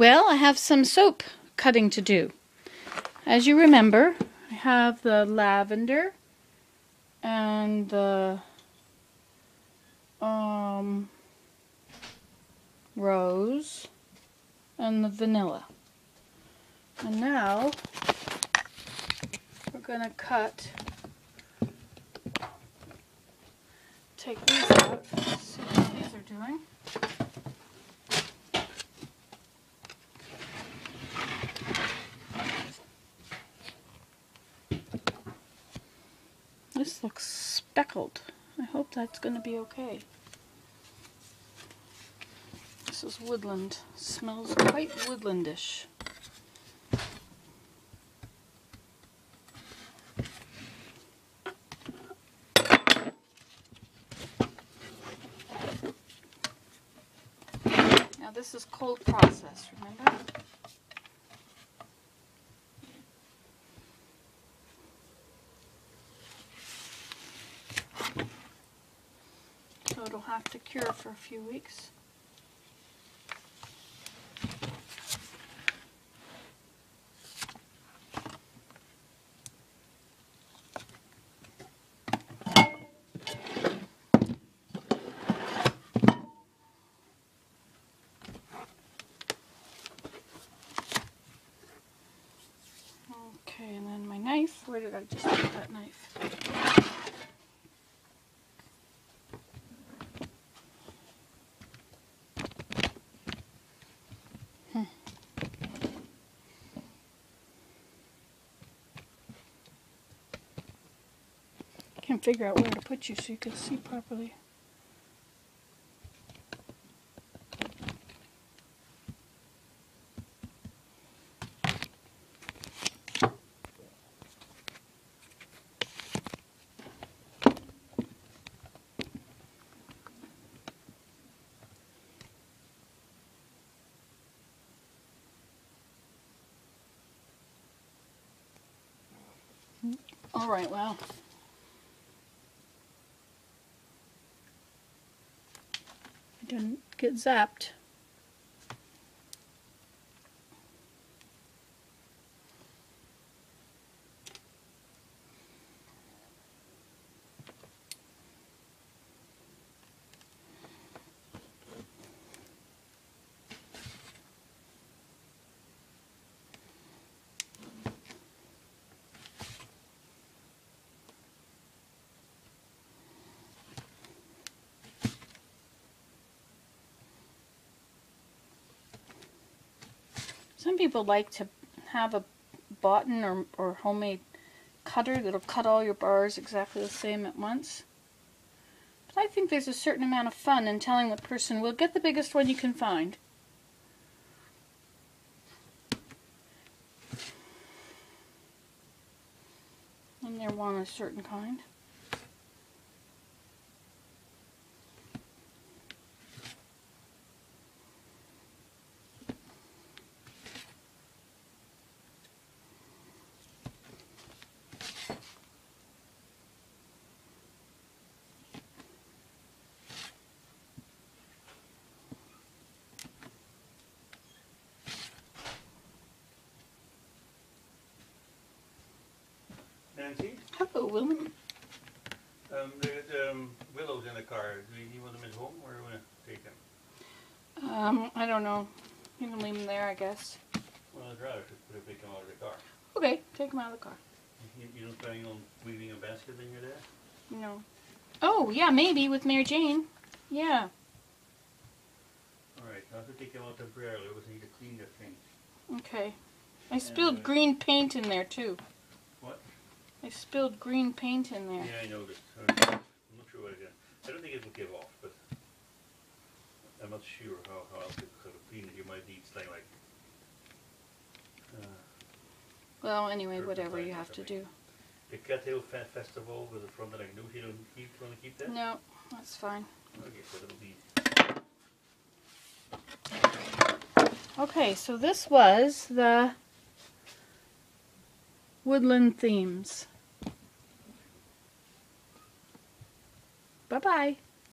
Well, I have some soap cutting to do. As you remember, I have the lavender and the um, rose and the vanilla. And now we're going to cut, take these out, see what these are doing. This looks speckled. I hope that's going to be okay. This is woodland. Smells quite woodlandish. Now this is cold process, remember? So it'll have to cure for a few weeks. Okay, and then my knife. Where did I just put that knife? Can't figure out where to put you so you can see properly. All right, well. Didn't get zapped. Some people like to have a boughten or, or homemade cutter that'll cut all your bars exactly the same at once. But I think there's a certain amount of fun in telling the person, well, get the biggest one you can find. And they want a certain kind. Nancy, Hello, Willem. um, the, um, Willow's in the car. Do you want him at home or do you want to take him? Um, I don't know. You can leave him there, I guess. Well, I'd rather just put a big him out of the car. Okay, take him out of the car. You, you don't planning on weaving a basket in your there? No. Oh, yeah, maybe with Mary Jane. Yeah. Alright, I'll have to take him out temporarily. We just need to clean the thing. Okay. I spilled uh, green paint in there too. I spilled green paint in there. Yeah, I noticed. Uh, I'm not sure what it is. I don't think it will give off, but I'm not sure how, how else to sort of clean it. You might need something like uh, Well, anyway, whatever you have to do. the Cattail Fe- Festival with the front that I knew. You don't keep, want to keep that? No, that's fine. Okay, so it'll be Okay, so this was the woodland themes. Bye-bye.